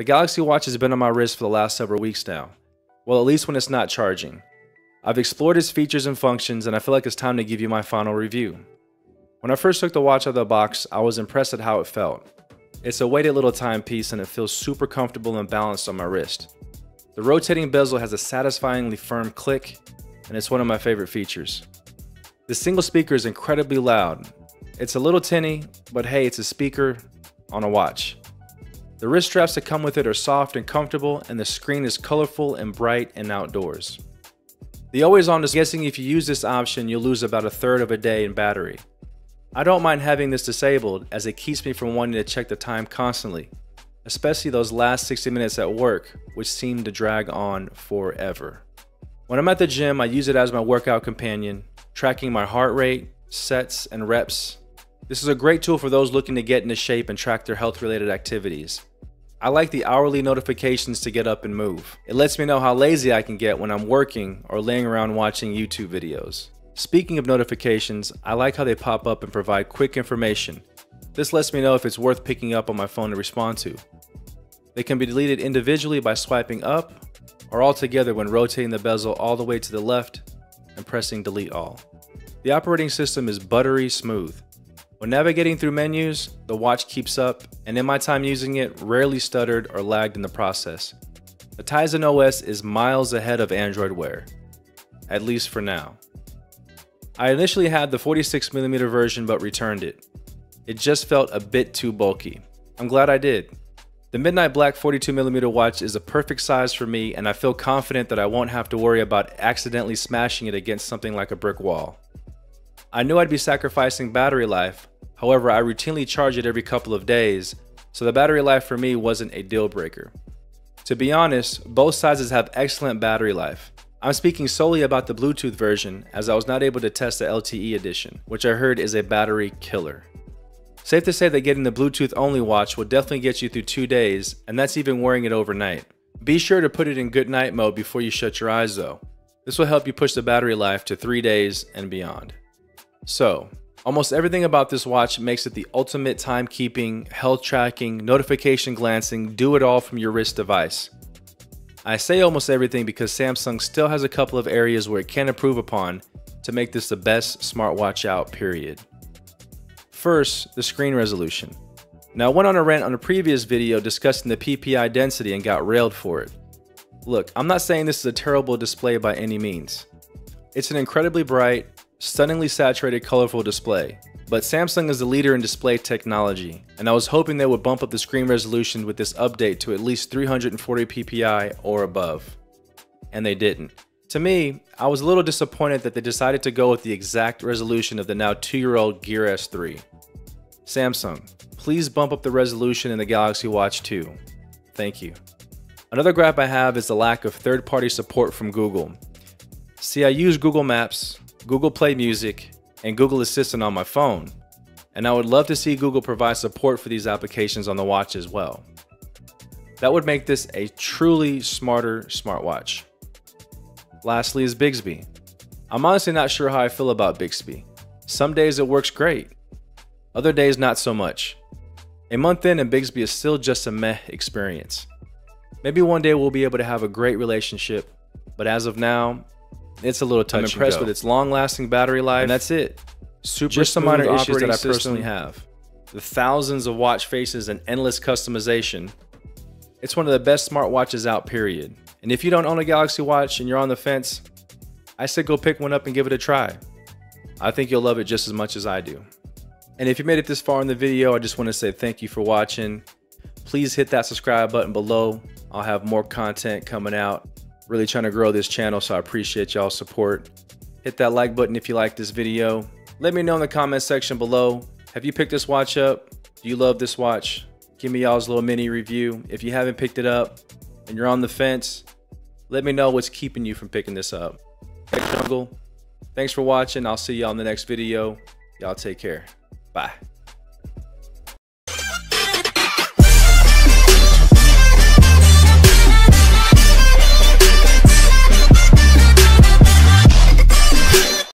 The Galaxy Watch has been on my wrist for the last several weeks now. Well, at least when it's not charging. I've explored its features and functions, and I feel like it's time to give you my final review. When I first took the watch out of the box, I was impressed at how it felt. It's a weighted little timepiece and it feels super comfortable and balanced on my wrist. The rotating bezel has a satisfyingly firm click, and it's one of my favorite features. The single speaker is incredibly loud. It's a little tinny, but hey, it's a speaker on a watch. The wrist straps that come with it are soft and comfortable, and the screen is colorful and bright and outdoors. The always on is guessing if you use this option, you'll lose about a third of a day in battery. I don't mind having this disabled as it keeps me from wanting to check the time constantly, especially those last 60 minutes at work, which seem to drag on forever. When I'm at the gym, I use it as my workout companion, tracking my heart rate, sets, and reps. This is a great tool for those looking to get into shape and track their health related activities. I like the hourly notifications to get up and move. It lets me know how lazy I can get when I'm working or laying around watching YouTube videos. Speaking of notifications, I like how they pop up and provide quick information. This lets me know if it's worth picking up on my phone to respond to. They can be deleted individually by swiping up or all together when rotating the bezel all the way to the left and pressing delete all. The operating system is buttery smooth. When navigating through menus, the watch keeps up, and in my time using it, rarely stuttered or lagged in the process. The Tizen OS is miles ahead of Android Wear, at least for now. I initially had the 46mm version but returned it. It just felt a bit too bulky. I'm glad I did. The Midnight Black 42mm watch is a perfect size for me and I feel confident that I won't have to worry about accidentally smashing it against something like a brick wall. I knew I'd be sacrificing battery life, However, I routinely charge it every couple of days, so the battery life for me wasn't a deal breaker. To be honest, both sizes have excellent battery life. I'm speaking solely about the Bluetooth version as I was not able to test the LTE edition, which I heard is a battery killer. Safe to say that getting the Bluetooth only watch will definitely get you through two days, and that's even wearing it overnight. Be sure to put it in good night mode before you shut your eyes though. This will help you push the battery life to three days and beyond. So, Almost everything about this watch makes it the ultimate timekeeping, health tracking, notification glancing, do it all from your wrist device. I say almost everything because Samsung still has a couple of areas where it can improve upon to make this the best smartwatch out, period. First, the screen resolution. Now I went on a rant on a previous video discussing the PPI density and got railed for it. Look, I'm not saying this is a terrible display by any means. It's an incredibly bright, stunningly saturated colorful display. But Samsung is the leader in display technology, and I was hoping they would bump up the screen resolution with this update to at least 340 ppi or above. And they didn't. To me, I was a little disappointed that they decided to go with the exact resolution of the now 2-year-old Gear S3. Samsung, please bump up the resolution in the Galaxy Watch 2. Thank you. Another gripe I have is the lack of third-party support from Google. See, I use Google Maps, Google Play Music, and Google Assistant on my phone, and I would love to see Google provide support for these applications on the watch as well. That would make this a truly smarter smartwatch. Lastly is Bixby. I'm honestly not sure how I feel about Bixby. Some days it works great, other days not so much. A month in and Bixby is still just a meh experience. Maybe one day we'll be able to have a great relationship, but as of now, it's a little touch. I'm impressed with its long-lasting battery life, and that's it. Super Just some minor issues that I personally have. The thousands of watch faces and endless customization. It's one of the best smartwatches out, period. And if you don't own a Galaxy Watch and you're on the fence, I say go pick one up and give it a try. I think you'll love it just as much as I do. And if you made it this far in the video, I just want to say thank you for watching. Please hit that subscribe button below. I'll have more content coming out really trying to grow this channel, so I appreciate y'all's support. Hit that like button if you like this video. Let me know in the comment section below. Have you picked this watch up? Do you love this watch? Give me y'all's little mini review. If you haven't picked it up and you're on the fence, let me know what's keeping you from picking this up. Jungle, thanks for watching. I'll see y'all in the next video. Y'all take care. Bye.